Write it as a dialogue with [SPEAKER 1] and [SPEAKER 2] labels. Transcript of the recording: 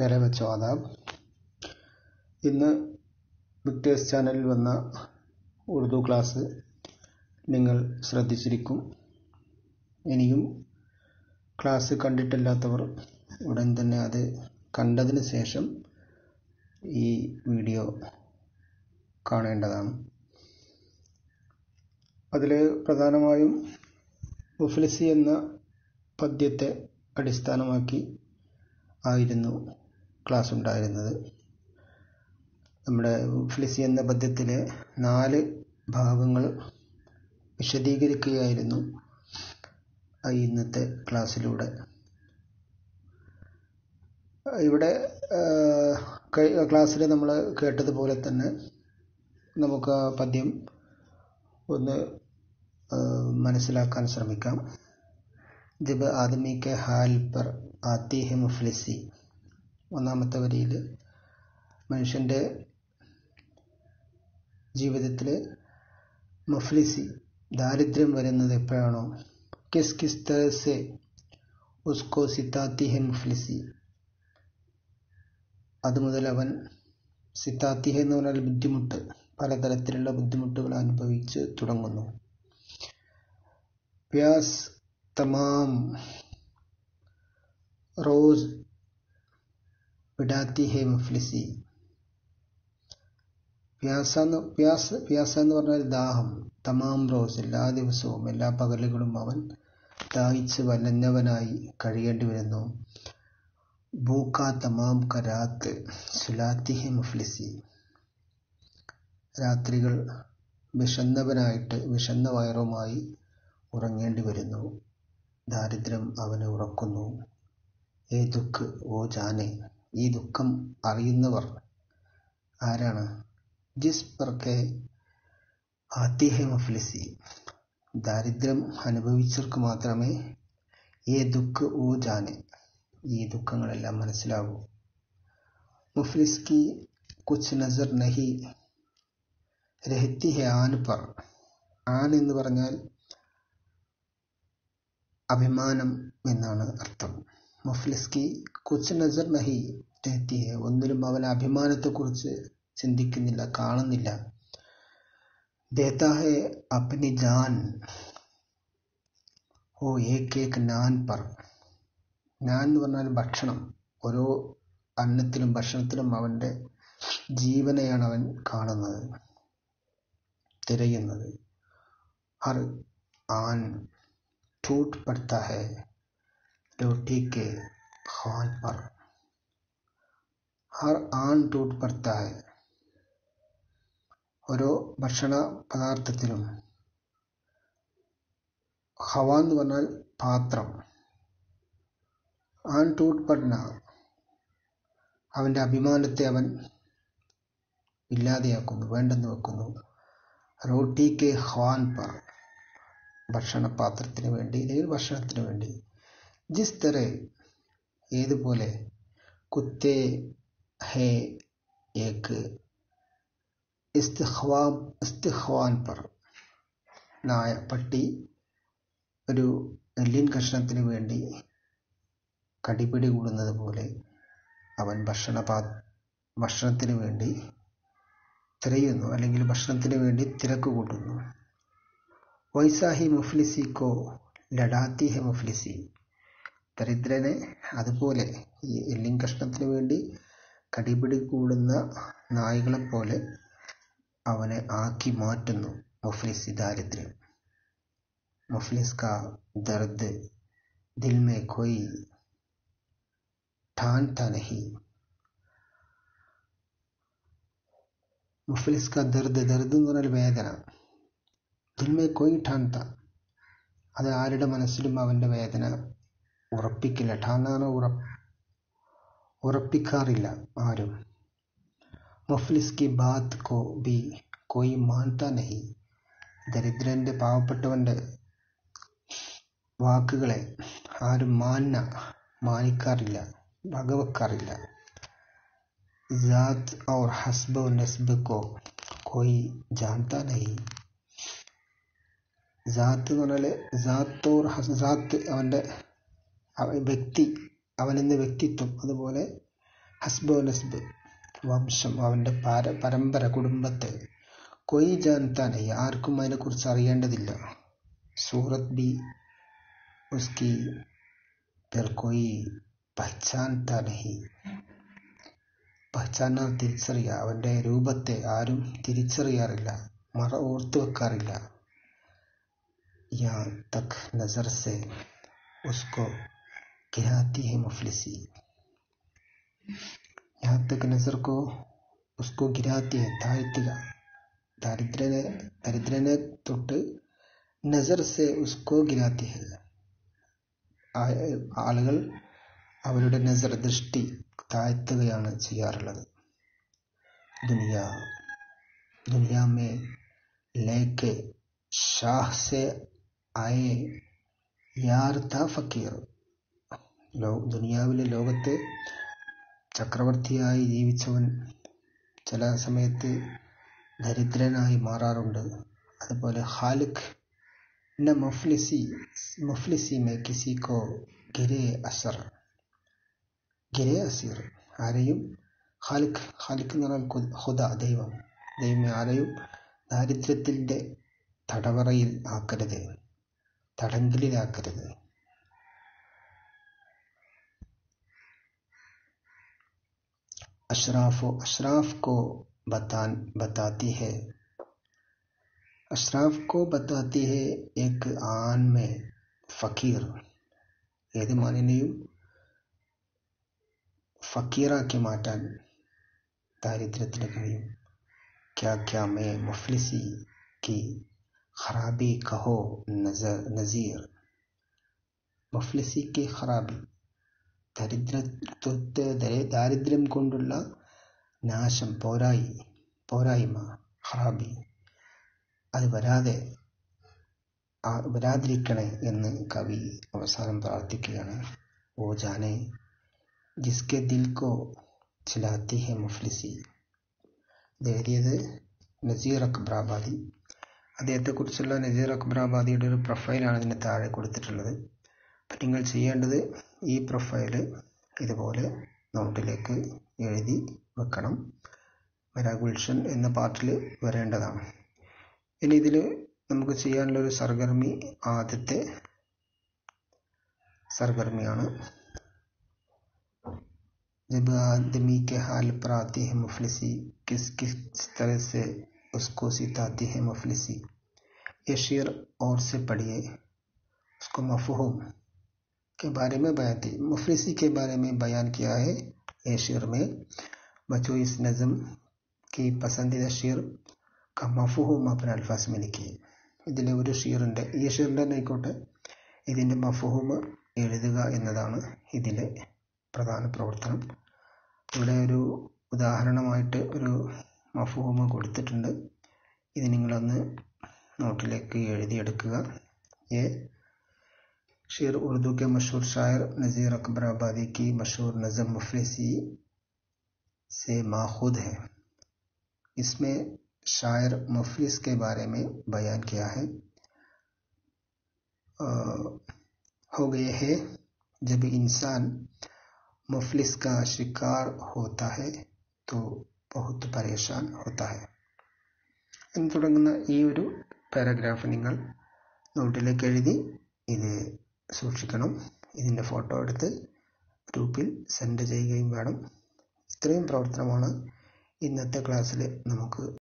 [SPEAKER 1] പേരെ വെച്ച ആദാബ് ഇന്ന് വിക്ടേഴ്സ് ചാനലിൽ വന്ന ഉറുദു ക്ലാസ് നിങ്ങൾ ശ്രദ്ധിച്ചിരിക്കും. ഇനിയും ക്ലാസ് കണ്ടിട്ടില്ലാത്തവർ ഉടൻ തന്നെ അത് കണ്ടതിന് ശേഷം ഈ വീഡിയോ കാണേണ്ടതാണ്. അതിൽ പ്രധാനമായും മുഫ്ലിസി എന്ന പദ്യത്തെ അടിസ്ഥാനമാക്കി ആയിരുന്നു ക്ലാസ് ഉണ്ടായിരുന്നത് നമ്മുടെ മുഫ്ലിസി എന്ന പദ്യത്തിലെ നാല് ഭാഗങ്ങൾ വിശദീകരിക്കുകയായിരുന്നു ഇന്നത്തെ ക്ലാസ്സിലൂടെ. ഇവിടെ ക്ലാസ്സിൽ നമ്മൾ കേട്ടതുപോലെ തന്നെ നമുക്ക് ആ പദ്യം ഒന്ന് മനസ്സിലാക്കാൻ ശ്രമിക്കാം. ജബ് ആദമി കെ ഹാൽ പർ ആത്തി ഹെ മുഫ്ലിസി. ഒന്നാമത്തെ വരിയിൽ മനുഷ്യന്റെ ജീവിതത്തിൽ മുഫ്ലിസി ദാരിദ്ര്യം വരുന്നത് എപ്പോഴാണോ? കിസ് കിസ് തരസെ ഉസ്കോ സിത്താത്തി ഹെ മുഫ്ലിസി. അതുമുതൽ അവൻ സിത്താത്തി എന്ന് പറഞ്ഞാൽ ബുദ്ധിമുട്ട് പലതരത്തിലുള്ള ബുദ്ധിമുട്ടുകൾ അനുഭവിച്ച് തുടങ്ങുന്നു. പ്യാസ് തമാം റോസ് വിടാത്തി ഹെ മുഫ്ലിസി. പ്യാസ എന്ന് പ്യാസ് പ്യാസ എന്ന് പറഞ്ഞാൽ ദാഹം. തമാം റോസ് എല്ലാ ദിവസവും എല്ലാ പകലുകളും അവൻ ദാഹിച്ച് വലഞ്ഞവനായി കഴിയേണ്ടി വരുന്നു. ഭൂക്ക തമാം കരാത്ത് സുലാത്തി ഹെ മുഫ്ലിസി. രാത്രികൾ വിശന്നവനായിട്ട് വിശന്ന വയറുമായി ഉറങ്ങേണ്ടി വരുന്നു. ദാരിദ്ര്യം അവനെ ഉറക്കുന്നു. ഏ ഓ ജാനെ. ഈ ദുഃഖം അറിയുന്നവർ ആരാണ്? ജിസ് പർക്കെ ദാരിദ്ര്യം അനുഭവിച്ചവർക്ക് മാത്രമേ ഈ ദുഃഖ ഊ ജാനെ ഈ ദുഃഖങ്ങളെല്ലാം മനസ്സിലാകൂ മുഫ്ലിസ്കി കുച്ച് നസർ നഹി രഹത്തി ഹെ ആൻ പർ. ആൻ എന്ന് പറഞ്ഞാൽ അഭിമാനം എന്നാണ് അർത്ഥം. മഫ്ലസ്ക്ക് കുച്ച് നസർ നഹി തെഹ്തിയെ ഒന്നിലും അവൻ അഭിമാനത്തെക്കുറിച്ച് ചിന്തിക്കുന്നില്ല കാണുന്നില്ല. ദേത്ത അപ്നി ജാൻ. ഓ ഏക് ഏക് നാൻ പർ. നാൻ എന്ന് പറഞ്ഞാൽ ഭക്ഷണം. ഓരോ അന്നത്തിലും ഭക്ഷണത്തിലും അവന്റെ ജീവനെയാണ് അവൻ കാണുന്നത് തിരയുന്നത്. ഹർ ആൻ ടൂട്ട് പടുത്ത रोटी के खान पर हर ആൺ ടൂട്ട് പടുത്ത ഹെ ഓരോ ഭക്ഷണ പദാർത്ഥത്തിലും ഹവ എന്ന് പറഞ്ഞാൽ പാത്രം ആൺ ടൂട്ട് പട്ന അവൻ്റെ അഭിമാനത്തെ അവൻ ഇല്ലാതെയാക്കുന്നു വേണ്ടെന്ന് വെക്കുന്നു റോട്ടി കെ ഖ്വാൻ പർ ഭക്ഷണപാത്രത്തിന് വേണ്ടി അല്ലെങ്കിൽ ഭക്ഷണത്തിന് വേണ്ടി ജിസ് തര ഏതുപോലെ കുത്തേ ഹേ ഏക്ക് ഇസ്തിഹ്വാം ഇസ്തിഹ്വാൻ പർ നായ പട്ടി ഒരു നെല്ലിൻ കഷ്ണത്തിന് വേണ്ടി കടിപിടി കൂടുന്നത് പോലെ അവൻ ഭക്ഷണപാ ഭക്ഷണത്തിന് വേണ്ടി തിരയുന്നു അല്ലെങ്കിൽ ഭക്ഷണത്തിന് വേണ്ടി തിരക്ക് കൂട്ടുന്നു. വൈസാഹി മുഫ്ലിസിക്കോ ലഡാത്തി ഹെ മുഫ്ലിസി ദരിദ്രനെ അതുപോലെ ഈ എല്ലിൻ കഷ്ണത്തിന് വേണ്ടി കടിപിടി കൂടുന്ന നായ്കളെപ്പോലെ അവനെ ആക്കി മാറ്റുന്നു. മുഫ്ലിസ് ദാരിദ്ര്യം. മുഫ്ലിസ് കാ ദർദ് ദിൽ മേ കോയി ഠാൻത നഹി. മുഫ്ലിസ് കാ ദർദ് ദർദ് എന്ന് പറഞ്ഞാൽ വേദന. ദിൽ മേ കോയി ഠാൻത അത് ആരുടെ മനസ്സിലും അവന്റെ വേദന ഉറപ്പിക്കില്ല. ഠാന്ന് പറഞ്ഞാൽ ഉറ ഉറപ്പിക്കാറില്ല ആരും. മുഫ്ലിസ് കി ബാത് കോ ബി കോയി മാൻത നഹി. ദരിദ്രന്റെ പാവപ്പെട്ടവന്റെ വാക്കുകളെ ആരും മാന്ന മാനിക്കാറില്ല വകവെക്കാറില്ല. ജാത് ഔർ ഹസ്ബ നസ്ബ് കോ കോയി ജാൻത നഹി. ജാത്ത് എന്ന് പറഞ്ഞാൽ ജാത്ത് ഔർ ഹസ് ജാത്ത് അവന്റെ വ്യക്തി അവനെന്ന വ്യക്തിത്വം അതുപോലെ ഹസ്ബോ നസ്ബ് വംശം അവന്റെ പാര പരമ്പര കുടുംബത്തെ. കൊയ് ജാൻതാനെ ആർക്കും അതിനെക്കുറിച്ച് അറിയേണ്ടതില്ല. സൂറത്ത് ബി ഉസ്കി പേർ കൊയ് പഹ്ചാൻതാ നഹി പഹ്ചാന തിരിച്ചറിയുക. അവന്റെ രൂപത്തെ ആരും തിരിച്ചറിയാറില്ല. മറ ഓർത്തു വെക്കാറില്ല. യാ തക് നസർസെ ഉസ്കോ ഗിരാത്തി ഹെ മുഫ്ലിസി യാ തക് നസർ കോ ഉസ്കോ ഗിരാത്തി ഹെ താഴ്ത്തുക ദരിദ്രനെ ദരിദ്രനെ തൊട്ട് നസർ സെ ഉസ്കോ ഗിരാത്തി ഹെ ആളുകൾ അവരുടെ നസർ ദൃഷ്ടി താഴ്ത്തുകയാണ് ചെയ്യാറുള്ളത്. ദുനിയ ദുനിയ മേ ലേക്കെ ഷാഹ് സെ ആയെ യാർ താ ഫക്കീർ. ലോ ദുനിയാവിലെ ലോകത്തെ ചക്രവർത്തിയായി ജീവിച്ചവൻ ചില സമയത്ത് ദരിദ്രനായി മാറാറുണ്ട്. അതുപോലെ ഹാലിഖ് ന മുഫ്ലിസി മുഫ്ലിസി മേ കിസിക്കോ ഗിരേ അസർ ഗിരേ അസീർ ആരെയും ഹാലിഖ് ഹാലിഖ് എന്ന് പറഞ്ഞാൽ ഹുദ ദൈവം. ദൈവം ആരെയും ദാരിദ്ര്യത്തിന്റെ തടവറയിൽ ആക്കരുത് തടങ്കലിലാക്കരുത്. अशराफ व अशराफ को बता, बताती है। अशराफ को बताती है एक आन में फ़कीर। यदि माने नहीं, फ़कीरा के माटा दारिद्र तिलकनीय क्या क्या मैं मुफलिसी की खराबी कहो नज़र, नज़ीर? मुफलिसी की खराबी। ദാരിദ്ര്യം കൊണ്ടുള്ള നാശം പോരായി പോരായ്മ ഖറാബി അത് വരാതെ വരാതിരിക്കണേ എന്ന് കവി അവസാനം പ്രാർത്ഥിക്കുകയാണ്. ഓ ജാനെ ജിസ്കെ ദിൽ ചിലാത്തി ഹെ മുഫ്ലിസി. ഇതെഴുതിയത് നസീർ അക്ബറാബാദി അദ്ദേഹത്തെക്കുറിച്ചുള്ള നസീർ അക്ബറാബാദിയുടെ ഒരു പ്രൊഫൈലാണ് ഇതിന് താഴെ കൊടുത്തിട്ടുള്ളത്. അപ്പം നിങ്ങൾ ചെയ്യേണ്ടത് ഈ പ്രൊഫൈൽ ഇതുപോലെ നോട്ടിലേക്ക് എഴുതി വെക്കണം മെരാ ഗുൽഷൻ എന്ന പാർട്ടിൽ വരേണ്ടതാണ് ഇനി ഇതിൽ നമുക്ക് ചെയ്യാനുള്ള ഒരു സർഗർമി ആദ്യത്തെ സർഗർമിയാണ് जब आदमी के हाल पर आती है मुफलिसी किस किस तरह से उसको सिताती है मुफलिसी ये शेर और से पढ़िए उसको मफहूम के बारे में बयान थी मुफलिसी के बारे में बयान किया है ये शेर में बच्चों इस नज़म की पसंदीदा शेर का മഫഹൂം अपने अल्फाज में लिखिए ഇതിലെ ഒരു ഷീറിൻ്റെ ഈ ഷീറിൻ്റെ തന്നെ ആയിക്കോട്ടെ ഇതിൻ്റെ മഫഹൂം എഴുതുക എന്നതാണ് ഇതിലെ പ്രധാന പ്രവർത്തനം ഇവിടെ ഒരു ഉദാഹരണമായിട്ട് ഒരു മഫഹൂം കൊടുത്തിട്ടുണ്ട് ഇത് നിങ്ങളൊന്ന് നോട്ടിലേക്ക് എഴുതിയെടുക്കുക ये शेर उर्दू के मशहूर शायर नज़ीर अकबर आबादी की मशहूर नज़म मुफलिसी से माखूद है इसमें शायर मुफलिस के बारे में बयान किया है हो गए है जब इंसान मुफलिस का शिकार होता है तो बहुत परेशान होता है എന്ന് തുടങ്ങുന്ന ഈ ഒരു പാരഗ്രാഫ് നിങ്ങൾ നോട്ടിലേക്ക് എഴുതി ഇത് സൂക്ഷിക്കണം. ഇതിന്റെ ഫോട്ടോ എടുത്ത് ഗ്രൂപ്പിൽ സെൻഡ് ചെയ്യുകയും വേണം. ഇത്രയും പ്രവർത്തനമാണ് ഇന്നത്തെ ക്ലാസ്സിൽ നമുക്ക്